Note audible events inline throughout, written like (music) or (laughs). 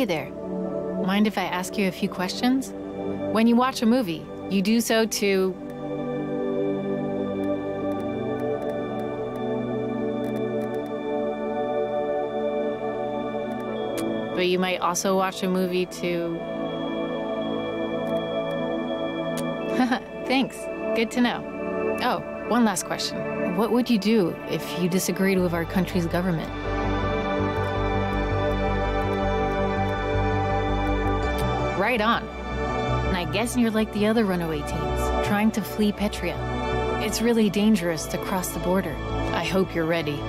Hey there. Mind if I ask you a few questions? When you watch a movie, you do so to. But you might also watch a movie to. (laughs) Thanks. Good to know. Oh, one last question. What would you do if you disagreed with our country's government? Right on. And I guess you're like the other runaway teens, trying to flee Petria. It's really dangerous to cross the border. I hope you're ready.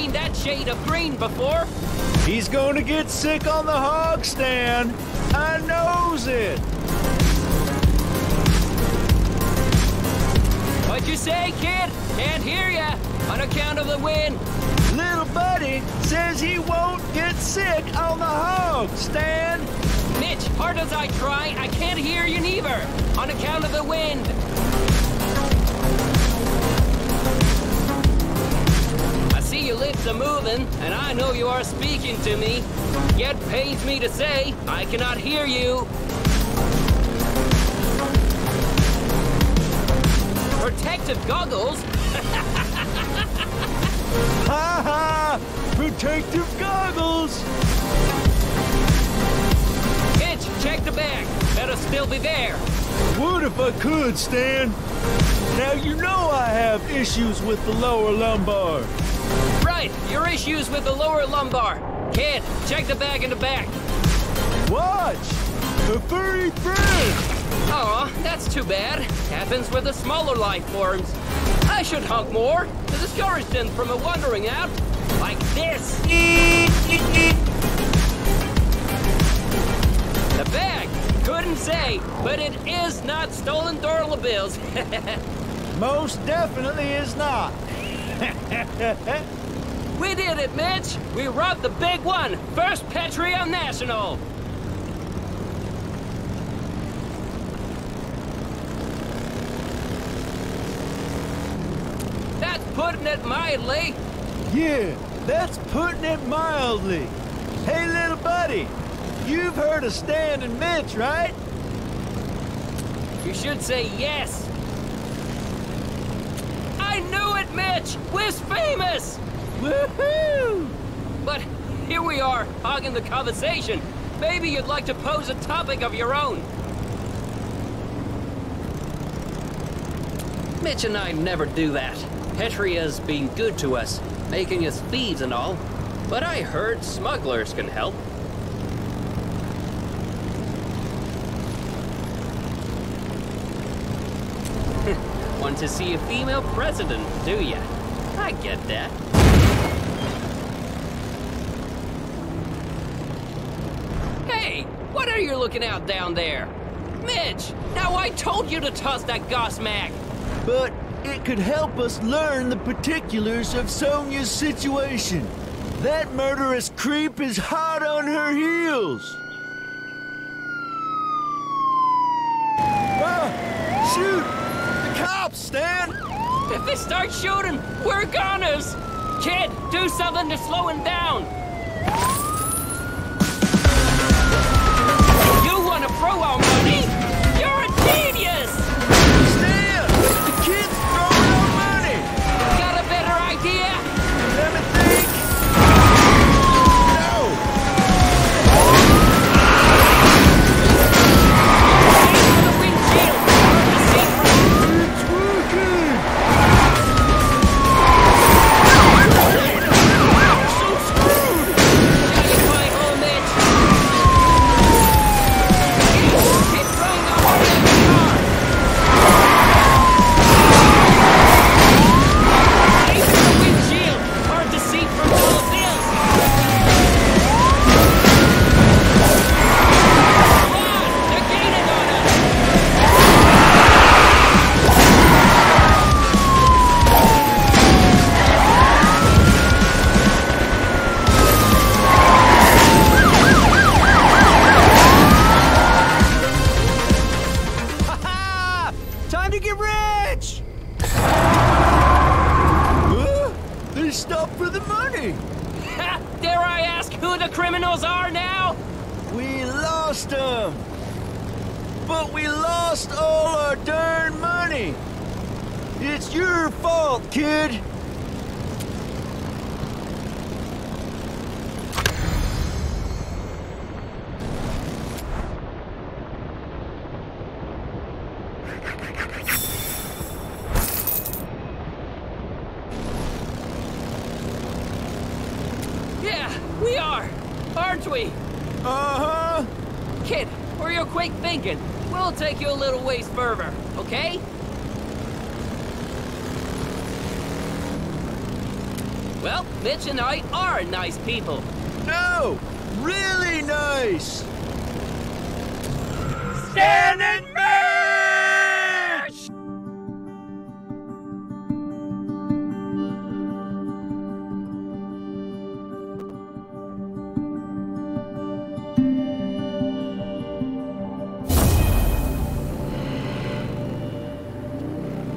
Seen that shade of green before. He's going to get sick on the hog stand. I knows it. What'd you say, kid? Can't hear ya. On account of the wind. Little buddy says he won't get sick on the hog stand. Mitch, hard as I try, I can't hear you neither. On account of the wind. Your lips are moving, and I know you are speaking to me. Yet pains me to say, I cannot hear you. Protective goggles? (laughs) Ha ha! Protective goggles. Mitch, check the bag. Better still be there. Would if I could, Stan. Now you know I have issues with the lower lumbar. Right, your issues with the lower lumbar. Kid, check the bag in the back. Watch! The furry friend! Aw, that's too bad. Happens with the smaller life forms. I should honk more to discourage them from a wandering out like this. The bag, couldn't say, but it is not stolen dollar bills. (laughs) Most definitely is not. (laughs) we did it, Mitch. We robbed the big one. First National. That's putting it mildly. Yeah, that's putting it mildly. Hey, little buddy, you've heard of Stan and Mitch, right? You should say yes. I knew it, Mitch! We're famous! Woohoo! But here we are, hogging the conversation. Maybe you'd like to pose a topic of your own. Mitch and I never do that. Petria's been good to us, making us thieves and all. But I heard smugglers can help. (laughs) Want to see a female president, do ya? I get that. Hey, what are you looking out down there? Mitch, now I told you to toss that gosmack. But it could help us learn the particulars of Sonia's situation. That murderous creep is hot on her heels. Ah, shoot! The cops, Stan! If they start shooting, we're goners. Kid, do something to slow him down. Who the criminals are now? We lost them! But we lost all our darn money! It's your fault, kid! Yeah, we are. Aren't we? Uh-huh! Kid, for your quick thinking, we'll take you a little ways further, okay? Well, Mitch and I are nice people. No! Really nice! Stand